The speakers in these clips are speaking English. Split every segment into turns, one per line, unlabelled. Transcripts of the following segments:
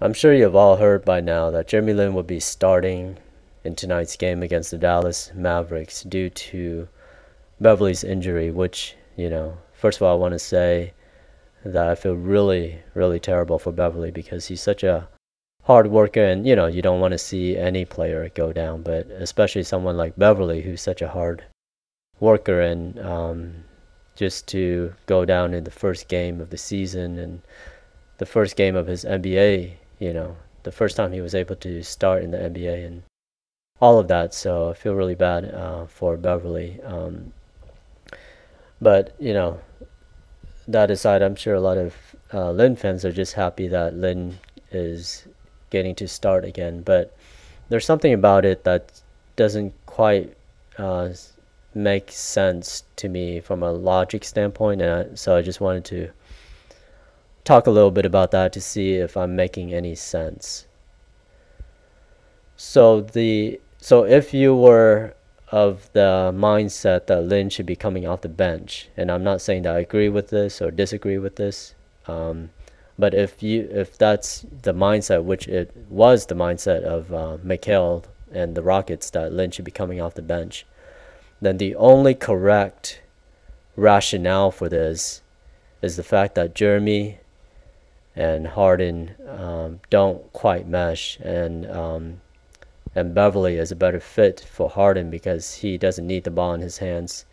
I'm sure you've all heard by now that Jeremy Lin will be starting in tonight's game against the Dallas Mavericks due to Beverley's injury, which, you know, first of all, I want to say that I feel really, really terrible for Beverley because he's such a hard worker and, you know, you don't want to see any player go down, but especially someone like Beverley who's such a hard worker and um, just to go down in the first game of the season and the first game of his NBA you know, the first time he was able to start in the NBA and all of that. So I feel really bad uh, for Beverley. Um, but, you know, that aside, I'm sure a lot of uh, Lin fans are just happy that Lin is getting to start again. But there's something about it that doesn't quite uh, make sense to me from a logic standpoint. And I, so I just wanted to talk a little bit about that to see if I'm making any sense. So the so if you were of the mindset that Lin should be coming off the bench, and I'm not saying that I agree with this or disagree with this, um, but if you if that's the mindset, which it was the mindset of uh, McHale and the Rockets that Lin should be coming off the bench, then the only correct rationale for this is the fact that Jeremy and Harden um, don't quite mesh, and um, and Beverley is a better fit for Harden because he doesn't need the ball in his hands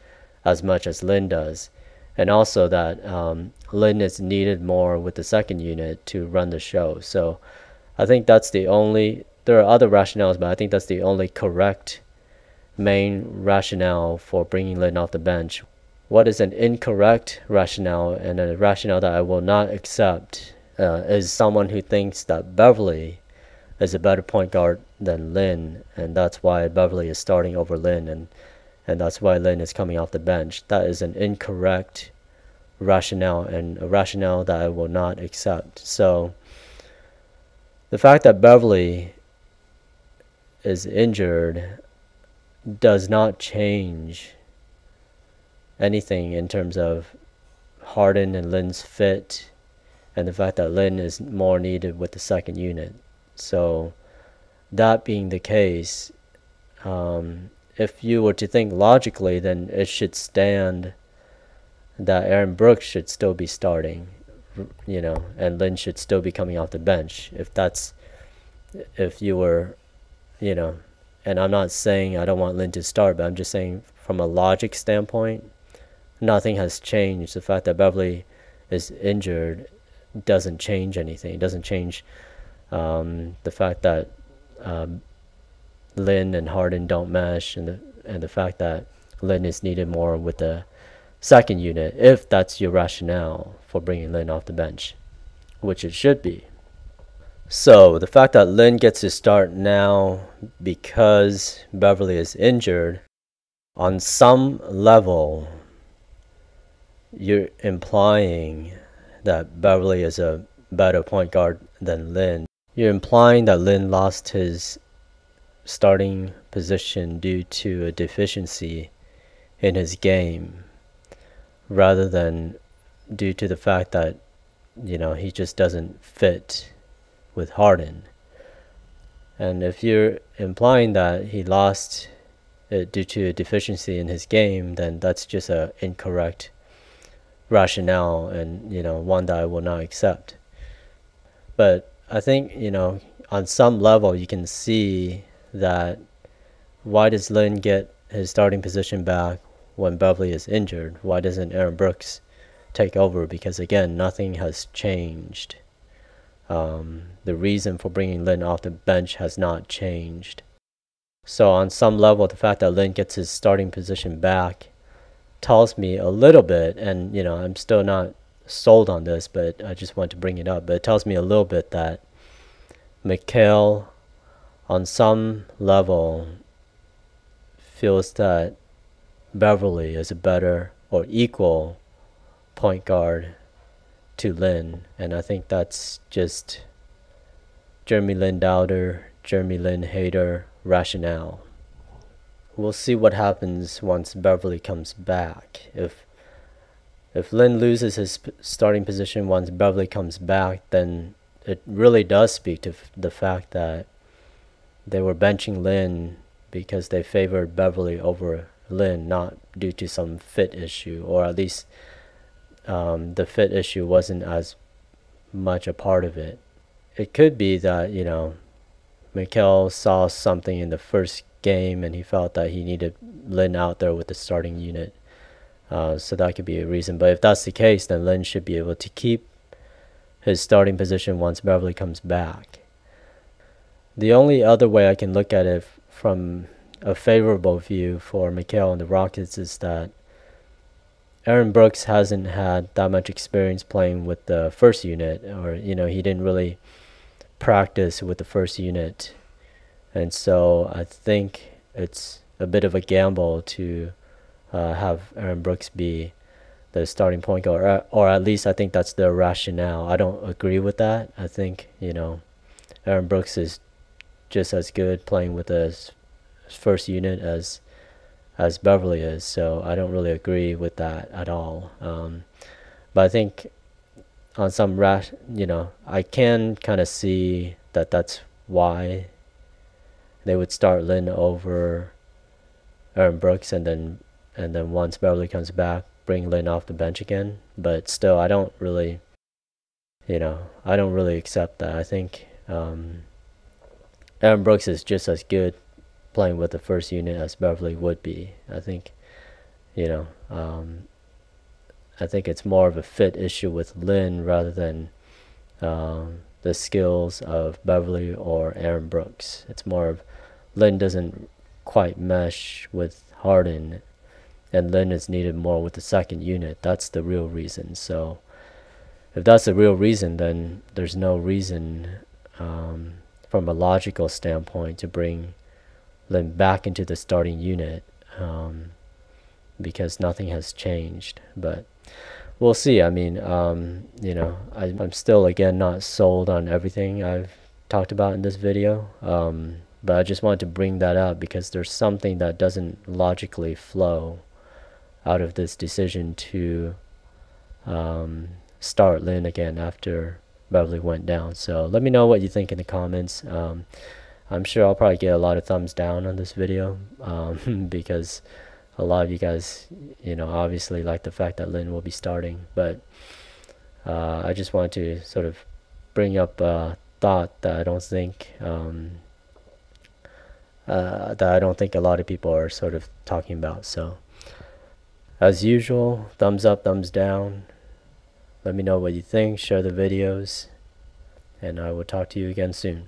as much as Lin does, and also that um, Lin is needed more with the second unit to run the show. So I think that's the only. There are other rationales, but I think that's the only correct main rationale for bringing Lin off the bench. What is an incorrect rationale and a rationale that I will not accept uh, is someone who thinks that Beverley is a better point guard than Lin, and that's why Beverley is starting over Lin, and and that's why Lin is coming off the bench. That is an incorrect rationale and a rationale that I will not accept. So the fact that Beverley is injured does not change anything in terms of Harden and Lin's fit and the fact that Lin is more needed with the second unit. So, that being the case, um, if you were to think logically, then it should stand that Aaron Brooks should still be starting, you know, and Lin should still be coming off the bench. If that's, if you were, you know, and I'm not saying I don't want Lin to start, but I'm just saying from a logic standpoint, nothing has changed. The fact that Beverley is injured doesn't change anything. It doesn't change um, the fact that um, Lin and Harden don't mesh, and the and the fact that Lin is needed more with the second unit, if that's your rationale for bringing Lin off the bench, which it should be. So the fact that Lin gets to start now because Beverley is injured, on some level, you're implying that Beverley is a better point guard than Lin. You're implying that Lin lost his starting position due to a deficiency in his game rather than due to the fact that you know he just doesn't fit with Harden. And if you're implying that he lost it due to a deficiency in his game, then that's just an incorrect rationale and you know one that I will not accept. But I think you know on some level you can see that why does Lin get his starting position back when Beverley is injured? Why doesn't Aaron Brooks take over? Because again, nothing has changed. Um, the reason for bringing Lin off the bench has not changed. So on some level, the fact that Lin gets his starting position back tells me a little bit, and you know, I'm still not sold on this, but I just want to bring it up. But it tells me a little bit that McHale, on some level, feels that Beverley is a better or equal point guard to Lin, and I think that's just Jeremy Lin doubter, Jeremy Lin hater rationale we'll see what happens once Beverley comes back. If if Lin loses his starting position once Beverley comes back, then it really does speak to the fact that they were benching Lin because they favored Beverley over Lin, not due to some fit issue, or at least um, the fit issue wasn't as much a part of it. It could be that, you know, McHale saw something in the first game and he felt that he needed Lin out there with the starting unit. Uh, so that could be a reason. But if that's the case, then Lin should be able to keep his starting position once Beverley comes back. The only other way I can look at it from a favorable view for McHale and the Rockets is that Aaron Brooks hasn't had that much experience playing with the first unit, or you know, he didn't really practice with the first unit, and so I think it's a bit of a gamble to uh, have Aaron Brooks be the starting point guard, or, or at least I think that's the rationale. I don't agree with that. I think you know, Aaron Brooks is just as good playing with the first unit as as Beverley is. So I don't really agree with that at all. Um, but I think on some rash, you know, I can kind of see that that's why they would start Lin over Aaron Brooks, and then and then once Beverley comes back, bring Lin off the bench again. But still, I don't really, you know, I don't really accept that. I think um, Aaron Brooks is just as good playing with the first unit as Beverley would be. I think, you know, um, I think it's more of a fit issue with Lin rather than um, the skills of Beverley or Aaron Brooks. It's more of Lin doesn't quite mesh with Harden, and Lin is needed more with the second unit. That's the real reason. So, if that's the real reason, then there's no reason um, from a logical standpoint to bring Lin back into the starting unit um, because nothing has changed. But we'll see. I mean, um, you know, I, am still again not sold on everything I've talked about in this video. Um, but I just wanted to bring that up because there's something that doesn't logically flow out of this decision to um, start Lin again after Beverley went down. So let me know what you think in the comments. Um, I'm sure I'll probably get a lot of thumbs down on this video um, because a lot of you guys, you know, obviously like the fact that Lin will be starting. But uh, I just wanted to sort of bring up a thought that I don't think um, uh, that I don't think a lot of people are sort of talking about. So as usual, thumbs up, thumbs down. Let me know what you think. Share the videos. And I will talk to you again soon.